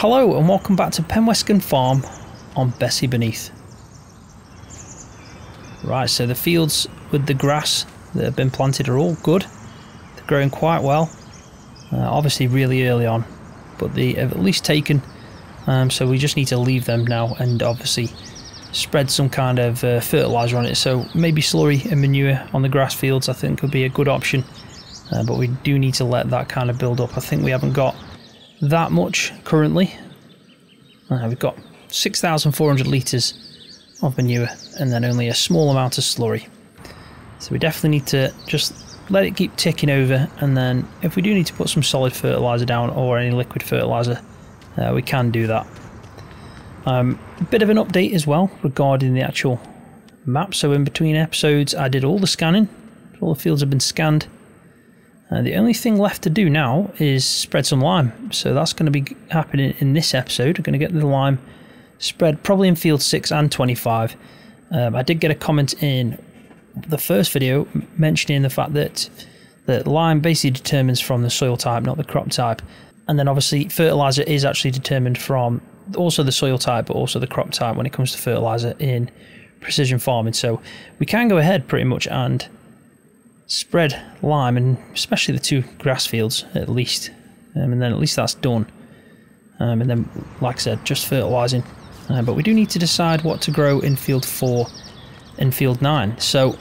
Hello and welcome back to Penwescan Farm on Bessy Beneath. Right, so the fields with the grass that have been planted are all good. They're growing quite well. Uh, obviously really early on, but they have at least taken. Um, so we just need to leave them now and obviously spread some kind of uh, fertiliser on it. So maybe slurry and manure on the grass fields I think would be a good option. Uh, but we do need to let that kind of build up. I think we haven't got that much currently. Uh, we've got 6,400 litres of manure and then only a small amount of slurry. So we definitely need to just let it keep ticking over and then if we do need to put some solid fertiliser down or any liquid fertiliser, uh, we can do that. Um, a bit of an update as well regarding the actual map. So in between episodes I did all the scanning, all the fields have been scanned uh, the only thing left to do now is spread some lime. So that's going to be happening in this episode. We're going to get the lime spread probably in field 6 and 25. Um, I did get a comment in the first video mentioning the fact that the lime basically determines from the soil type, not the crop type. And then obviously fertilizer is actually determined from also the soil type, but also the crop type when it comes to fertilizer in precision farming. So we can go ahead pretty much and spread lime and especially the two grass fields at least. Um, and then at least that's done. Um, and then like I said just fertilising uh, but we do need to decide what to grow in field 4 and field 9 so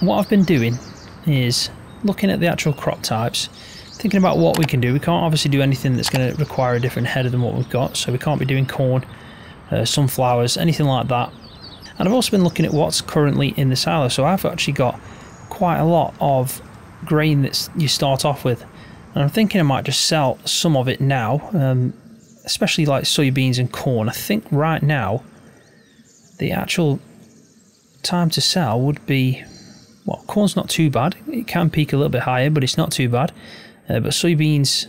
what I've been doing is looking at the actual crop types thinking about what we can do. We can't obviously do anything that's going to require a different header than what we've got. So we can't be doing corn uh, sunflowers anything like that. And I've also been looking at what's currently in the silo. So I've actually got quite a lot of grain that you start off with. And I'm thinking I might just sell some of it now, um, especially like soybeans and corn. I think right now the actual time to sell would be well, corn's not too bad. It can peak a little bit higher, but it's not too bad. Uh, but soybeans,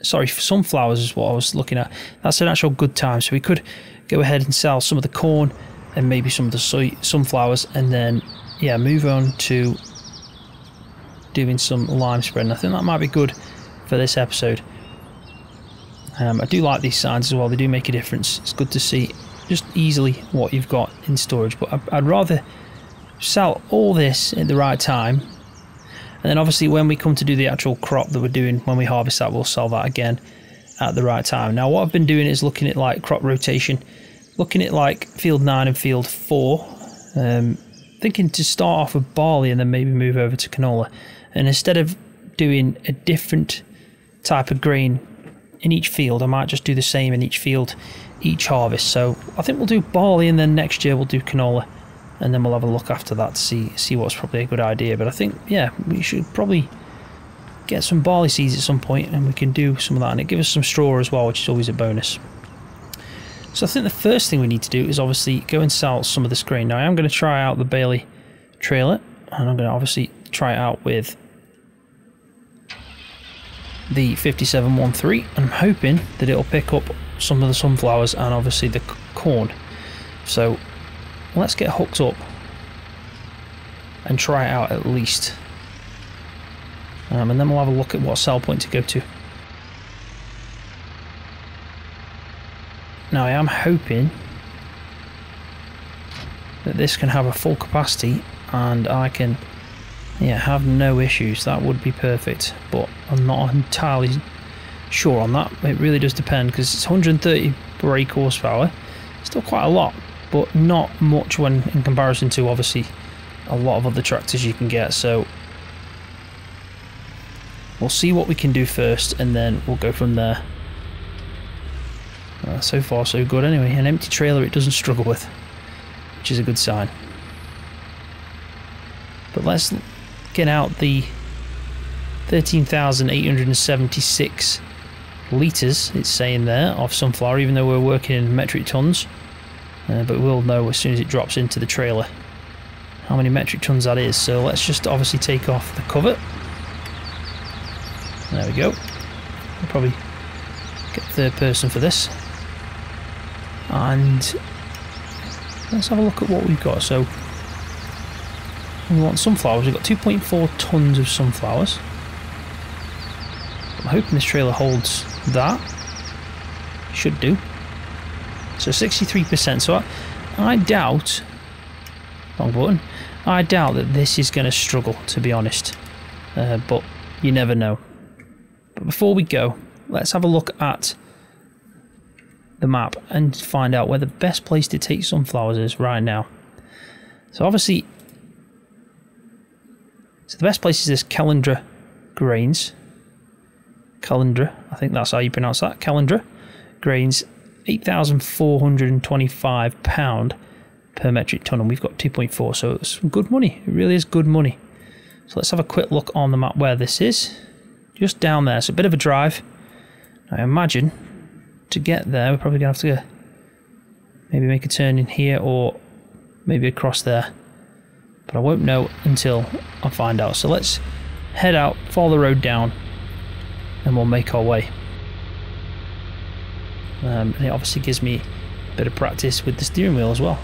sorry, sunflowers is what I was looking at. That's an actual good time. So we could go ahead and sell some of the corn and maybe some of the soy sunflowers, and then yeah, move on to doing some lime spreading. I think that might be good for this episode. Um, I do like these signs as well, they do make a difference. It's good to see just easily what you've got in storage, but I'd rather sell all this at the right time. And then obviously when we come to do the actual crop that we're doing, when we harvest that, we'll sell that again at the right time. Now what I've been doing is looking at like crop rotation, looking at like field 9 and field 4, um, thinking to start off with barley and then maybe move over to canola. And instead of doing a different type of grain in each field, I might just do the same in each field each harvest. So I think we'll do barley and then next year we'll do canola and then we'll have a look after that to see see what's probably a good idea. But I think yeah, we should probably get some barley seeds at some point and we can do some of that and it gives us some straw as well, which is always a bonus. So I think the first thing we need to do is obviously go and sell some of this grain. Now I am going to try out the Bailey trailer and I'm going to obviously try it out with the 5713 and I'm hoping that it'll pick up some of the sunflowers and obviously the corn. So let's get hooked up and try it out at least. Um, and then we'll have a look at what sell point to go to. Now I am hoping that this can have a full capacity and I can yeah have no issues. That would be perfect but I'm not entirely sure on that. It really does depend because it's 130 brake horsepower. Still quite a lot but not much when in comparison to obviously a lot of other tractors you can get. So we'll see what we can do first and then we'll go from there so far so good anyway. An empty trailer it doesn't struggle with, which is a good sign. But let's get out the 13,876 litres, it's saying there, of sunflower, even though we're working in metric tons. Uh, but we'll know as soon as it drops into the trailer how many metric tons that is. So let's just obviously take off the cover. There we go. We'll probably get third person for this and let's have a look at what we've got. So we want sunflowers. We've got 2.4 tons of sunflowers. I'm hoping this trailer holds that. should do. So 63%. So I, I doubt, wrong button, I doubt that this is going to struggle, to be honest. Uh, but you never know. But before we go, let's have a look at the map and find out where the best place to take sunflowers is right now. So obviously, so the best place is this Kellandra Grains. Kellandra, I think that's how you pronounce that. Kellandra Grains, £8,425 per metric ton, and we've got 2.4, so it's good money. It really is good money. So let's have a quick look on the map where this is. Just down there, so a bit of a drive. I imagine to get there, we're probably going to have to maybe make a turn in here or maybe across there. But I won't know until I find out. So let's head out, follow the road down, and we'll make our way. Um, and it obviously gives me a bit of practice with the steering wheel as well.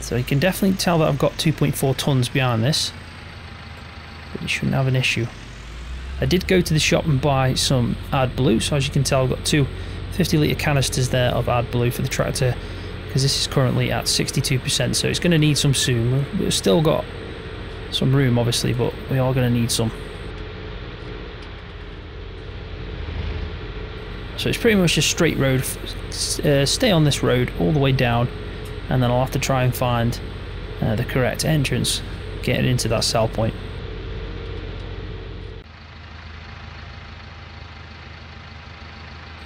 So you can definitely tell that I've got 2.4 tons behind this. But you shouldn't have an issue. I did go to the shop and buy some AdBlue, so as you can tell I've got two 50 litre canisters there of AdBlue for the tractor because this is currently at 62% so it's going to need some soon. We've still got some room obviously but we are going to need some. So it's pretty much a straight road, uh, stay on this road all the way down and then I'll have to try and find uh, the correct entrance getting into that sell point.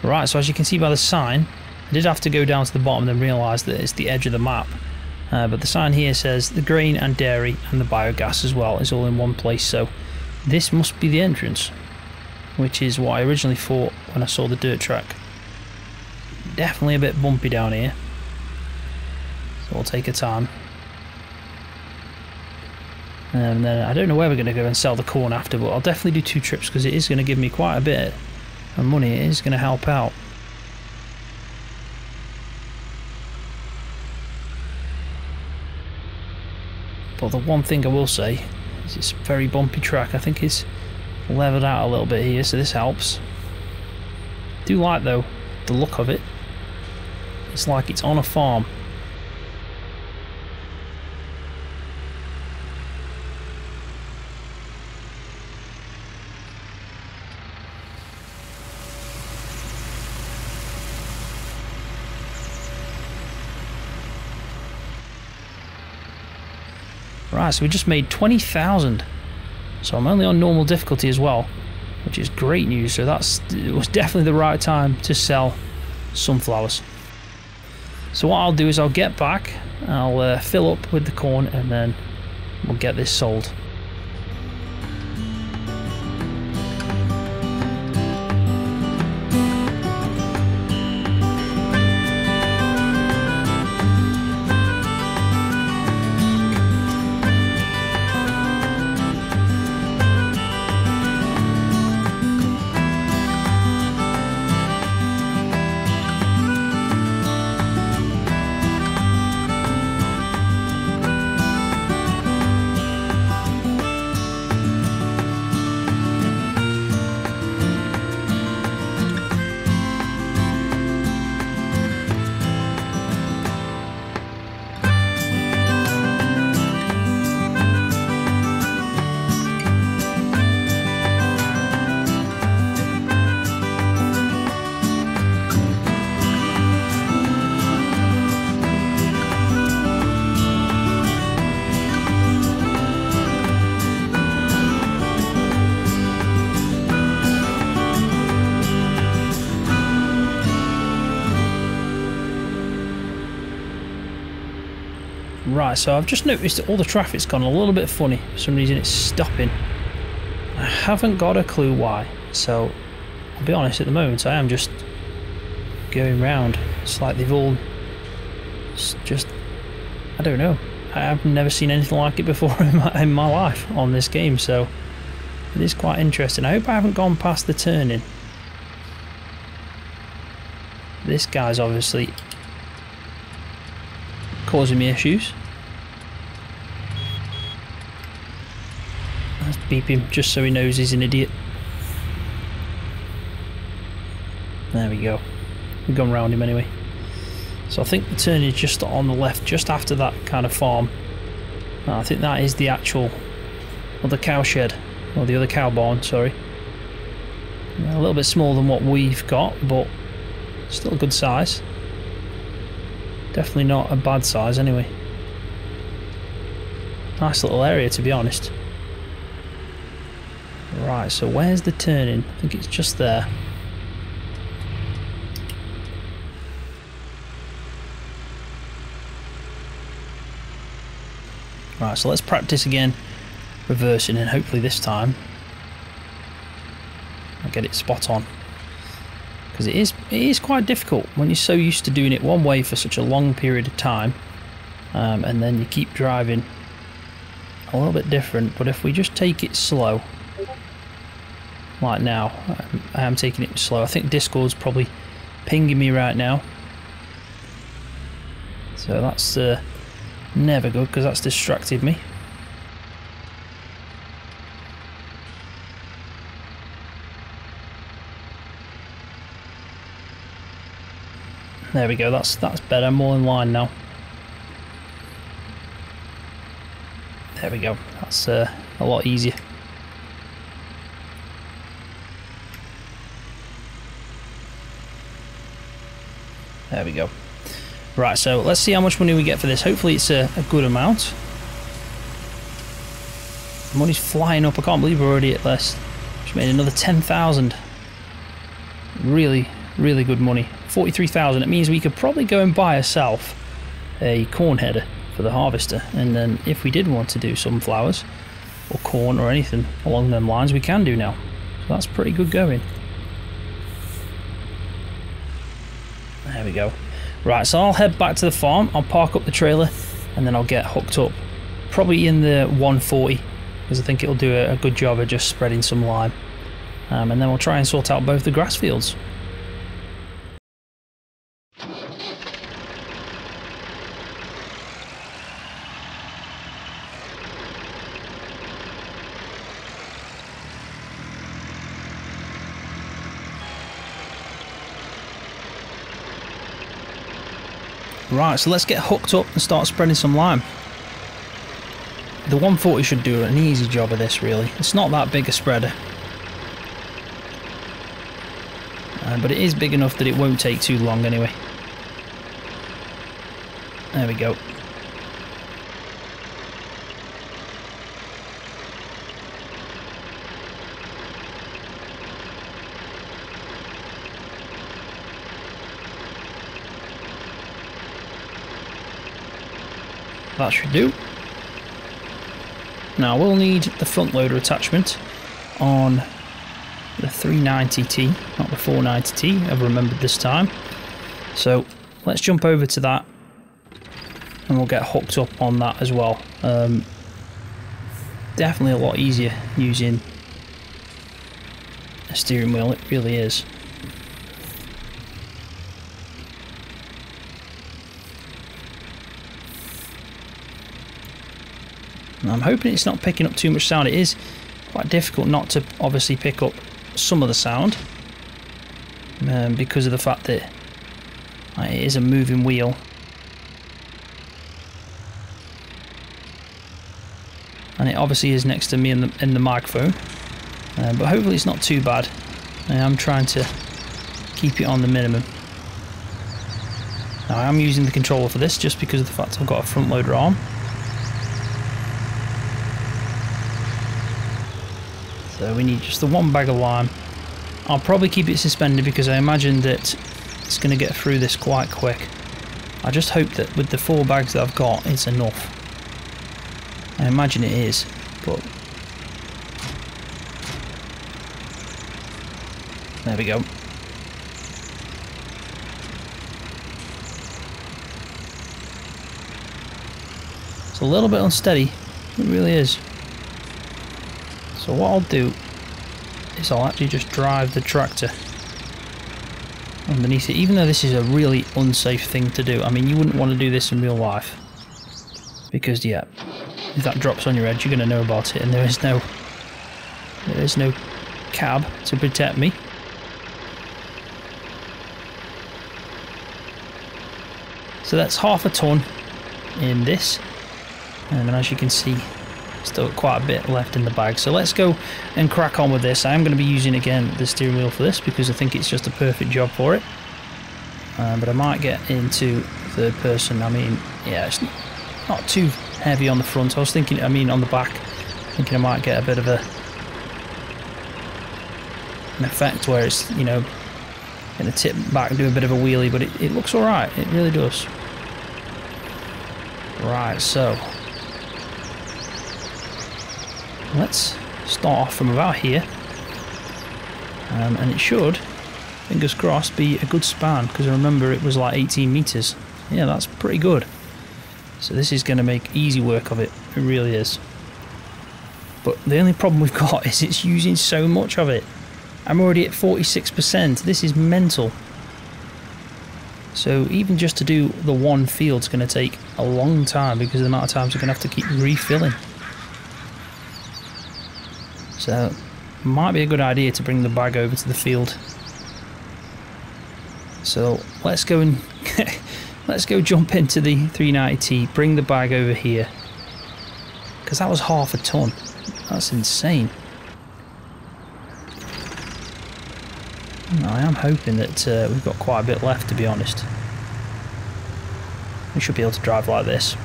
Right, so as you can see by the sign, I did have to go down to the bottom and realise that it's the edge of the map. Uh, but the sign here says the grain and dairy and the biogas as well is all in one place, so this must be the entrance, which is what I originally thought when I saw the dirt track. Definitely a bit bumpy down here, so we'll take a time. And then I don't know where we're going to go and sell the corn after, but I'll definitely do two trips because it is going to give me quite a bit and money is going to help out. But the one thing I will say is it's a very bumpy track. I think it's leveled out a little bit here, so this helps. do like though the look of it. It's like it's on a farm. Right, so we just made 20,000. So I'm only on normal difficulty as well, which is great news. So that's it was definitely the right time to sell sunflowers. So what I'll do is I'll get back, I'll uh, fill up with the corn, and then we'll get this sold. Right, so I've just noticed that all the traffic's gone a little bit funny. For some reason it's stopping. I haven't got a clue why. So, I'll be honest, at the moment I am just going round. It's like they've all just, I don't know. I've never seen anything like it before in my, in my life on this game, so it is quite interesting. I hope I haven't gone past the turning. This guy's obviously causing me issues. Let's beep him just so he knows he's an idiot. There we go. We've gone round him anyway. So I think the turn is just on the left, just after that kind of farm. I think that is the actual other cow shed, or the other cow barn, sorry. A little bit smaller than what we've got, but still a good size. Definitely not a bad size anyway. Nice little area to be honest. Right, so where's the turning? I think it's just there. Right, so let's practice again reversing and hopefully this time I'll get it spot on. Because it is, it is quite difficult when you're so used to doing it one way for such a long period of time um, and then you keep driving a little bit different but if we just take it slow like now I am taking it slow I think Discord's probably pinging me right now so that's uh, never good because that's distracted me There we go, that's that's better, more in line now. There we go, that's uh, a lot easier. There we go. Right, so let's see how much money we get for this. Hopefully it's a, a good amount. Money's flying up. I can't believe we're already at less. Just made another 10,000. Really, really good money. 43,000. It means we could probably go and buy ourselves a corn header for the harvester. And then if we did want to do sunflowers or corn or anything along them lines, we can do now. So that's pretty good going. Go. Right, so I'll head back to the farm. I'll park up the trailer and then I'll get hooked up. Probably in the 140 because I think it'll do a, a, good job of just spreading some lime. Um, and then we'll try and sort out both the grass fields. Right, so let's get hooked up and start spreading some lime. The 140 should do an easy job of this really. It's not that big a spreader. Uh, but it is big enough that it won't take too long anyway. There we go. That should do. Now we'll need the front loader attachment on the 390T, not the 490T, I've remembered this time. So let's jump over to that and we'll get hooked up on that as well. Um, definitely a lot easier using a steering wheel, it really is. I'm hoping it's not picking up too much sound. It is quite difficult not to obviously pick up some of the sound um, because of the fact that it is a moving wheel. And it obviously is next to me in the, in the microphone. Uh, but hopefully it's not too bad. I am trying to keep it on the minimum. Now I am using the controller for this just because of the fact I've got a front loader arm. We need just the one bag of lime. I'll probably keep it suspended because I imagine that it's going to get through this quite quick. I just hope that with the four bags that I've got, it's enough. I imagine it is, but... There we go. It's a little bit unsteady, it really is. So what I'll do is I'll actually just drive the tractor underneath it, even though this is a really unsafe thing to do. I mean, you wouldn't want to do this in real life. Because, yeah, if that drops on your head, you're going to know about it, and there is no... There is no cab to protect me. So that's half a ton in this. And as you can see, still quite a bit left in the bag. So let's go and crack on with this. I am going to be using again the steering wheel for this because I think it's just a perfect job for it. Uh, but I might get into third person. I mean, yeah, it's not too heavy on the front. I was thinking, I mean, on the back, thinking I might get a bit of a an effect where it's, you know, going to tip back and do a bit of a wheelie, but it, it looks alright. It really does. Right, so let's start off from about here. Um, and it should, fingers crossed, be a good span because I remember it was like 18 meters. Yeah, that's pretty good. So this is going to make easy work of it. It really is. But the only problem we've got is it's using so much of it. I'm already at 46%. This is mental. So even just to do the one field is going to take a long time because the amount of times we're going to have to keep refilling. So might be a good idea to bring the bag over to the field. So let's go and let's go jump into the 390T, bring the bag over here. Because that was half a ton. That's insane. I am hoping that uh, we've got quite a bit left to be honest. We should be able to drive like this.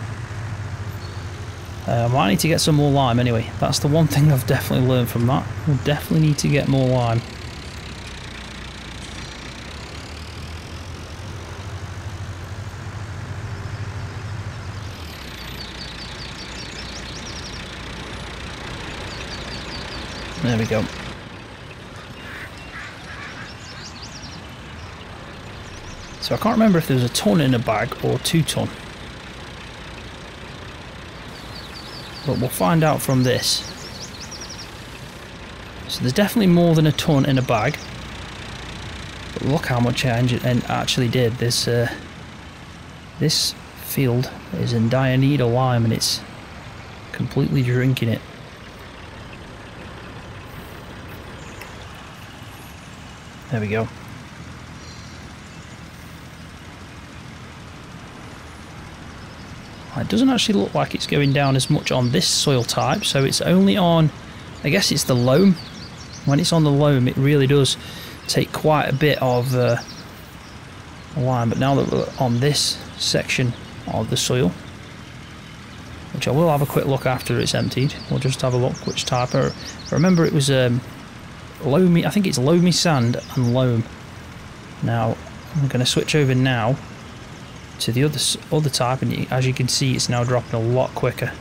Uh, I might need to get some more lime anyway. That's the one thing I've definitely learned from that. We'll definitely need to get more lime. There we go. So I can't remember if there was a ton in a bag or two ton. But we'll find out from this. So there's definitely more than a ton in a bag. But look how much I actually did. This uh, this field is in dire need of lime and it's completely drinking it. There we go. It doesn't actually look like it's going down as much on this soil type, so it's only on, I guess it's the loam. When it's on the loam, it really does take quite a bit of uh, lime, but now that we're on this section of the soil, which I will have a quick look after it's emptied, we'll just have a look which type. I remember it was um, loamy, I think it's loamy sand and loam. Now, I'm going to switch over now to the other other type and as you can see it's now dropping a lot quicker.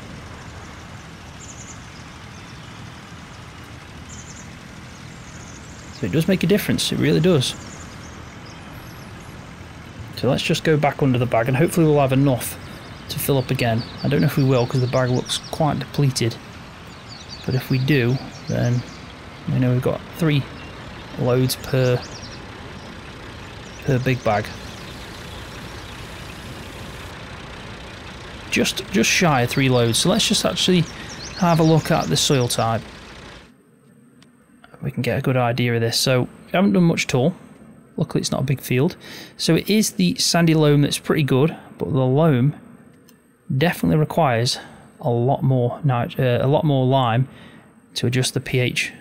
So it does make a difference it really does. So let's just go back under the bag and hopefully we'll have enough to fill up again. I don't know if we will because the bag looks quite depleted. But if we do then you know we've got three loads per per big bag just just shy of three loads. So let's just actually have a look at the soil type. We can get a good idea of this. So we haven't done much at all. Luckily it's not a big field. So it is the sandy loam that's pretty good, but the loam definitely requires a lot more uh, a lot more lime to adjust the pH.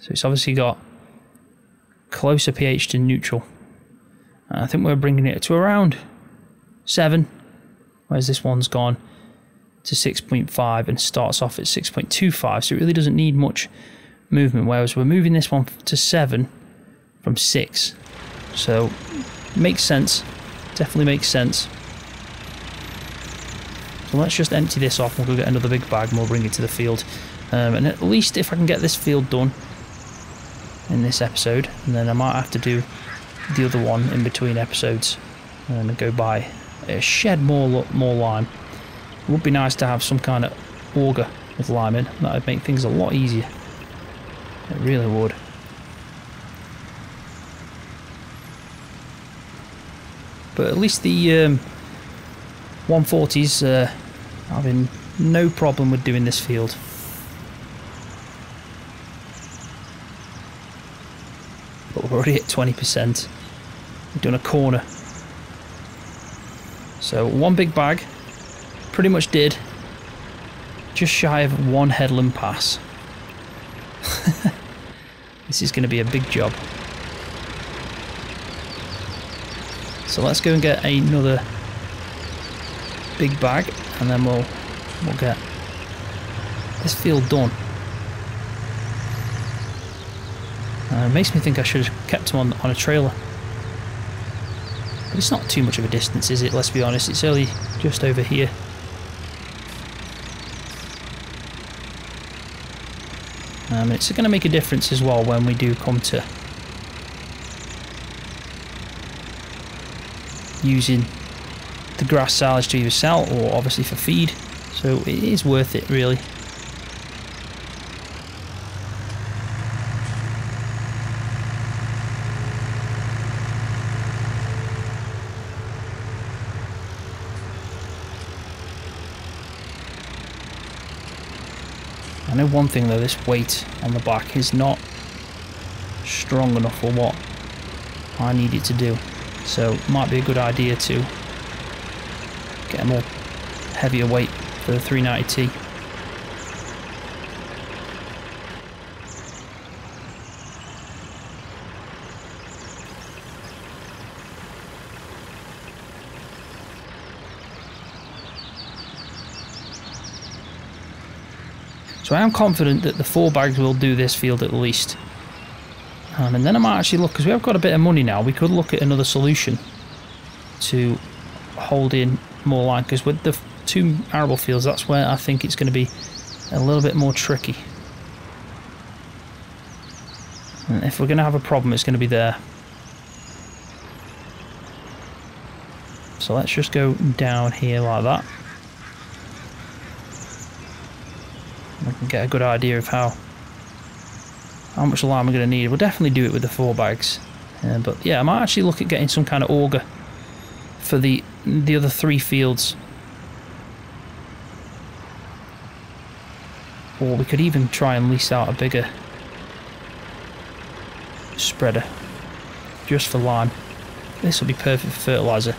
So it's obviously got closer pH to neutral. I think we're bringing it to around 7 whereas this one's gone to 6.5 and starts off at 6.25 so it really doesn't need much movement whereas we're moving this one to 7 from 6 so makes sense. Definitely makes sense. So let's just empty this off we'll go get another big bag and we'll bring it to the field. Um, and at least if I can get this field done in this episode and then I might have to do the other one in between episodes and go by shed more more lime. It would be nice to have some kind of auger with lime in. That would make things a lot easier. It really would. But at least the um, 140s uh, having no problem with doing this field. But we're already at 20%. We've done a corner So one big bag, pretty much did just shy of one headland pass. this is going to be a big job. So let's go and get another big bag and then we'll we'll get this field done. Uh, it makes me think I should have kept him on, on a trailer. But it's not too much of a distance, is it? Let's be honest, it's only just over here. Um, it's going to make a difference as well when we do come to using the grass silage to either sell or obviously for feed. So it is worth it really. I know one thing though, this weight on the back is not strong enough for what I need it to do. So it might be a good idea to get a more heavier weight for the 390T. So I am confident that the four bags will do this field at least. Um, and then I might actually look, because we have got a bit of money now, we could look at another solution to hold in more line, because with the two arable fields, that's where I think it's going to be a little bit more tricky. And if we're going to have a problem, it's going to be there. So let's just go down here like that. I can get a good idea of how how much lime we're going to need. We'll definitely do it with the four bags. Uh, but yeah, I might actually look at getting some kind of auger for the the other three fields. Or we could even try and lease out a bigger spreader just for lime. This will be perfect for fertilizer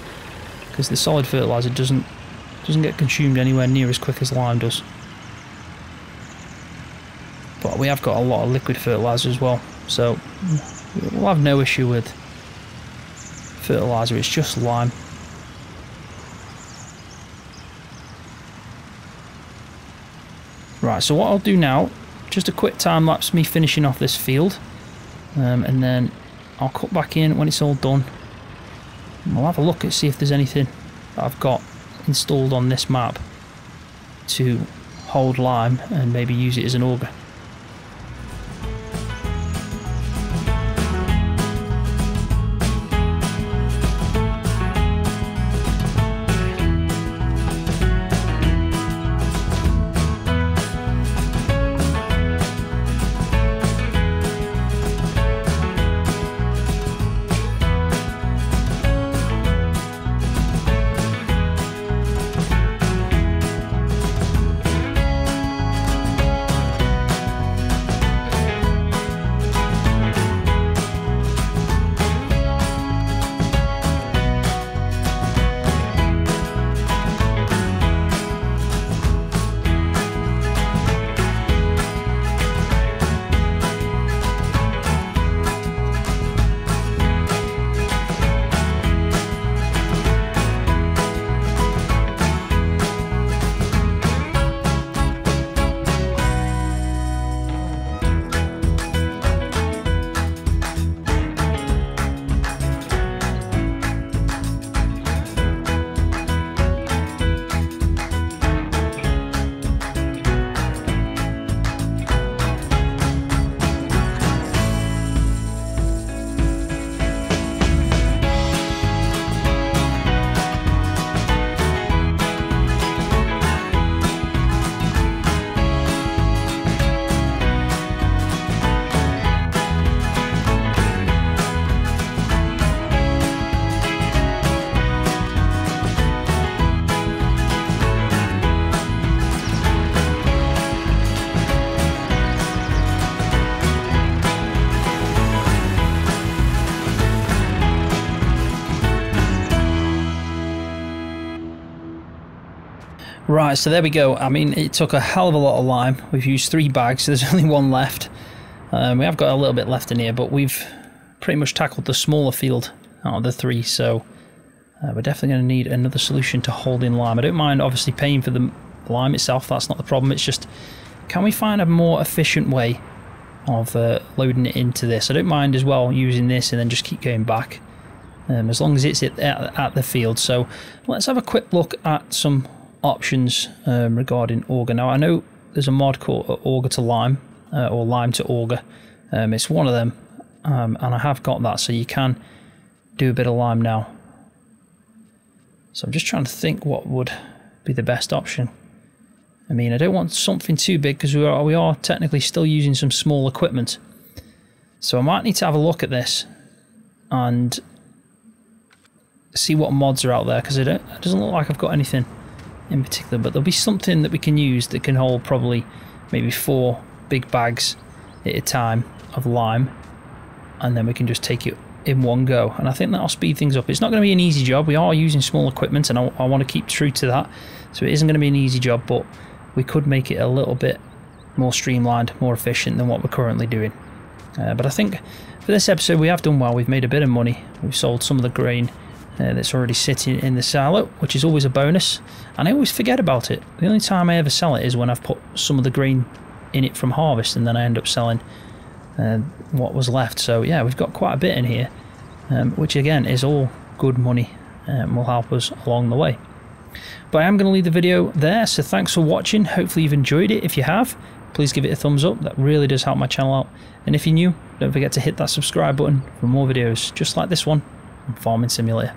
because the solid fertilizer doesn't doesn't get consumed anywhere near as quick as lime does. But we have got a lot of liquid fertilizer as well, so we'll have no issue with fertilizer. It's just lime. Right, so what I'll do now, just a quick time lapse me finishing off this field, um, and then I'll cut back in when it's all done. We'll have a look and see if there's anything I've got installed on this map to hold lime and maybe use it as an auger. Right, so there we go. I mean, it took a hell of a lot of lime. We've used three bags, so there's only one left. Um, we have got a little bit left in here, but we've pretty much tackled the smaller field out of the three, so uh, we're definitely going to need another solution to hold in lime. I don't mind obviously paying for the lime itself, that's not the problem. It's just, can we find a more efficient way of uh, loading it into this? I don't mind as well using this and then just keep going back. Um, as long as it's at, at, the field. So let's have a quick look at some options um, regarding Auger. Now I know there's a mod called Auger to Lime uh, or Lime to Auger. Um, it's one of them, um, and I have got that, so you can do a bit of lime now. So I'm just trying to think what would be the best option. I mean, I don't want something too big because we are we are technically still using some small equipment. So I might need to have a look at this and see what mods are out there because it, it doesn't look like I've got anything in particular, but there'll be something that we can use that can hold probably maybe four big bags at a time of lime, and then we can just take it in one go. And I think that'll speed things up. It's not going to be an easy job. We are using small equipment, and I, I want to keep true to that. So it isn't going to be an easy job, but we could make it a little bit more streamlined, more efficient than what we're currently doing. Uh, but I think for this episode we have done well. We've made a bit of money. We've sold some of the grain uh, that's already sitting in the silo, which is always a bonus. And I always forget about it. The only time I ever sell it is when I've put some of the grain in it from harvest, and then I end up selling uh, what was left. So yeah, we've got quite a bit in here, um, which again is all good money and um, will help us along the way. But I am going to leave the video there, so thanks for watching. Hopefully you've enjoyed it. If you have, please give it a thumbs up. That really does help my channel out. And if you're new, don't forget to hit that subscribe button for more videos just like this one on Farming Simulator.